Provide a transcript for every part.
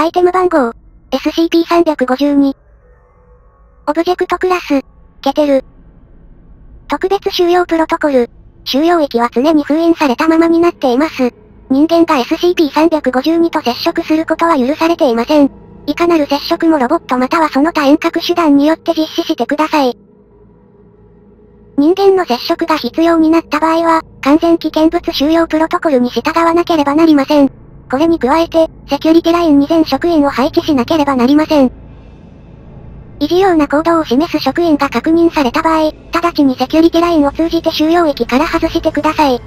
アイテム番号、SCP-352。オブジェクトクラス、ケテル。特別収容プロトコル。収容域は常に封印されたままになっています。人間が SCP-352 と接触することは許されていません。いかなる接触もロボットまたはその他遠隔手段によって実施してください。人間の接触が必要になった場合は、完全危険物収容プロトコルに従わなければなりません。これに加えて、セキュリティラインに全職員を配置しなければなりません。異常な行動を示す職員が確認された場合、直ちにセキュリティラインを通じて収容域から外してください。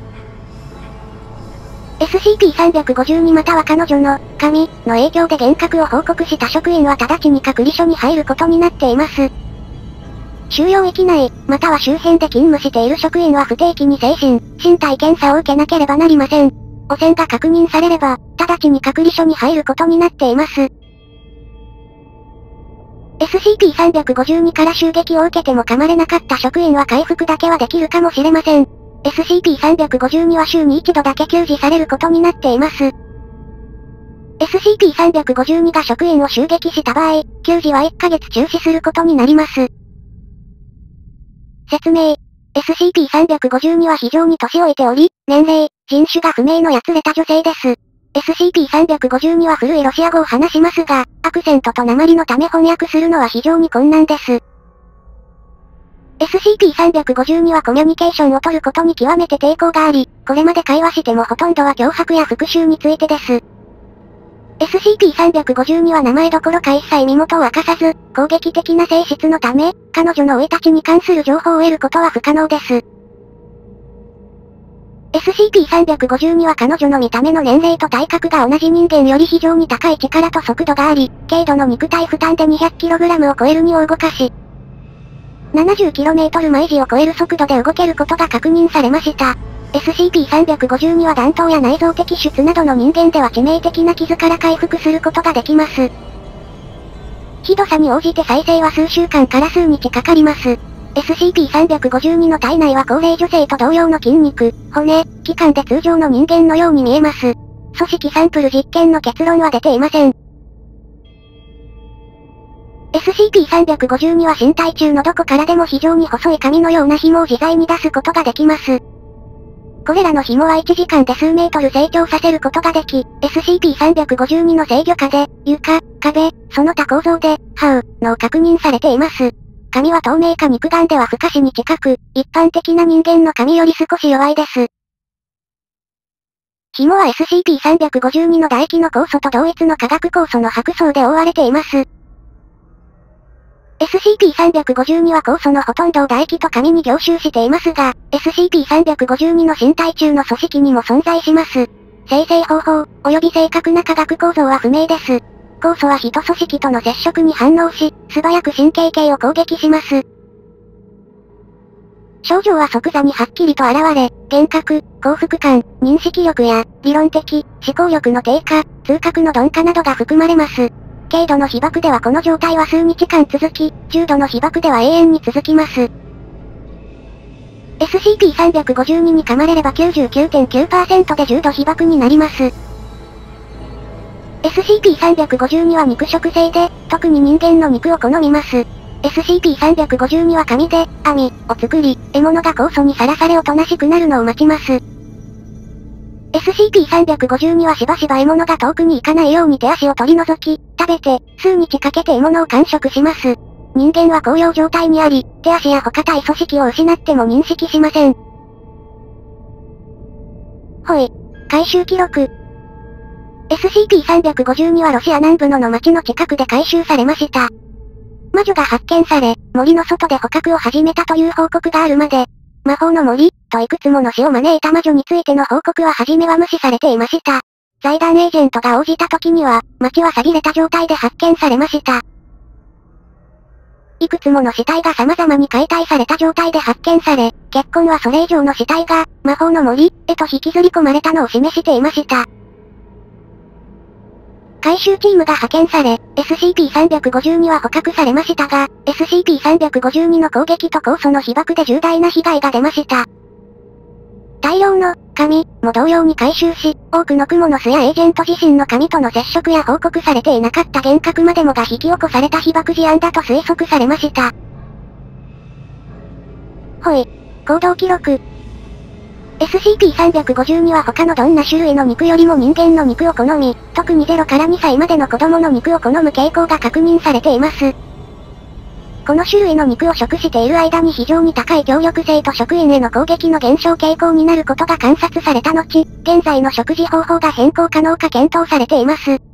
SCP-352 または彼女の、紙、の影響で幻覚を報告した職員は直ちに隔離所に入ることになっています。収容域内、または周辺で勤務している職員は不定期に精神、身体検査を受けなければなりません。汚染が確認されれば、直ちに隔離所に入ることになっています。SCP-352 から襲撃を受けても噛まれなかった職員は回復だけはできるかもしれません。SCP-352 は週に一度だけ給仕されることになっています。SCP-352 が職員を襲撃した場合、給仕は1ヶ月中止することになります。説明。SCP-352 は非常に年老いており、年齢、人種が不明のやつれた女性です。SCP-352 は古いロシア語を話しますが、アクセントと鉛のため翻訳するのは非常に困難です。SCP-352 はコミュニケーションを取ることに極めて抵抗があり、これまで会話してもほとんどは脅迫や復讐についてです。SCP-352 は名前どころか一切身元を明かさず、攻撃的な性質のため、彼女の生い立ちに関する情報を得ることは不可能です。SCP-352 は彼女の見た目の年齢と体格が同じ人間より非常に高い力と速度があり、軽度の肉体負担で 200kg を超える荷を動かし、70km 毎時を超える速度で動けることが確認されました。SCP-352 は弾頭や内臓摘出などの人間では致命的な傷から回復することができます。ひどさに応じて再生は数週間から数日かかります。SCP-352 の体内は高齢女性と同様の筋肉、骨、器官で通常の人間のように見えます。組織サンプル実験の結論は出ていません。SCP-352 は身体中のどこからでも非常に細い紙のような紐を自在に出すことができます。これらの紐は1時間で数メートル成長させることができ、SCP-352 の制御下で、床、壁、その他構造で、ハウ、の確認されています。髪は透明か肉眼では不可視に近く、一般的な人間の髪より少し弱いです。紐は SCP-352 の唾液の酵素と同一の化学酵素の白層で覆われています。SCP-352 は酵素のほとんどを唾液と紙に凝集していますが、SCP-352 の身体中の組織にも存在します。生成方法、及び正確な化学構造は不明です。酵素は人組織との接触に反応し、素早く神経系を攻撃します。症状は即座にはっきりと現れ、幻覚、幸福感、認識力や、理論的、思考力の低下、痛覚の鈍化などが含まれます。軽度の被爆ではこの状態は数日間続き、重度の被爆では永遠に続きます。SCP-352 に噛まれれば99.9%で重度被爆になります。SCP-352 は肉食性で、特に人間の肉を好みます。SCP-352 は紙で、網、を作り、獲物が酵素にさらされおとなしくなるのを待ちます。SCP-352 はしばしば獲物が遠くに行かないように手足を取り除き、食べて、数日かけて獲物を完食します。人間は高揚状態にあり、手足や他体組織を失っても認識しません。ほい。回収記録。SCP-352 はロシア南部のの町の近くで回収されました。魔女が発見され、森の外で捕獲を始めたという報告があるまで、魔法の森、といくつもの死を招いた魔女についての報告は初めは無視されていました。財団エージェントが応じた時には、町は錆びれた状態で発見されました。いくつもの死体が様々に解体された状態で発見され、結婚はそれ以上の死体が、魔法の森、へと引きずり込まれたのを示していました。回収チームが派遣され、SCP-352 は捕獲されましたが、SCP-352 の攻撃と酵素の被爆で重大な被害が出ました。大量の、紙、も同様に回収し、多くのクモの巣やエージェント自身の紙との接触や報告されていなかった幻覚までもが引き起こされた被爆事案だと推測されました。ほい。行動記録。SCP-352 は他のどんな種類の肉よりも人間の肉を好み、特に0から2歳までの子供の肉を好む傾向が確認されています。この種類の肉を食している間に非常に高い協力性と職員への攻撃の減少傾向になることが観察された後、現在の食事方法が変更可能か検討されています。